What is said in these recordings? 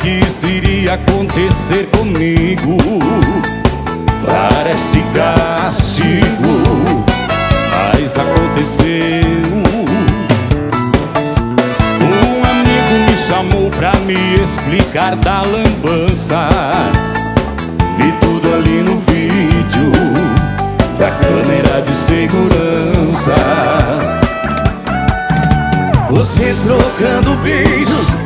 que isso iria acontecer comigo. Parece castigo Mas aconteceu. Um amigo me chamou pra me explicar da lambança. Vi tudo ali no vídeo Da câmera de segurança. Você trocando beijos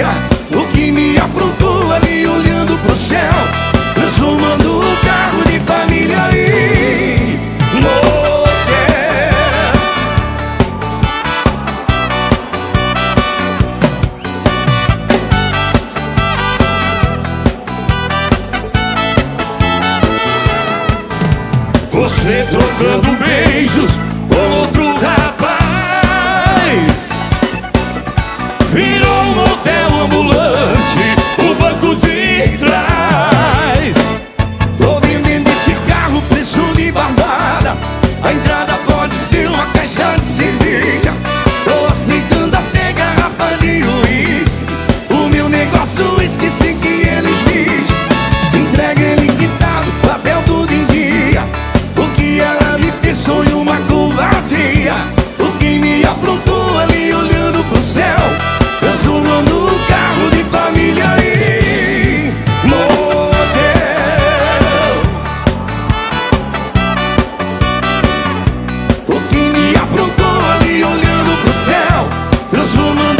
dia. O que me aprontou ali olhando pro céu Transformando o carro de família aí, Você trocando beijos com outro isso, esqueci que ele existe Entrega ele quitado, papel tudo em dia. O que ela me fez foi uma covardia. O que me aprontou ali olhando pro céu Transformando o carro de família e model O que me aprontou ali olhando pro céu Transformando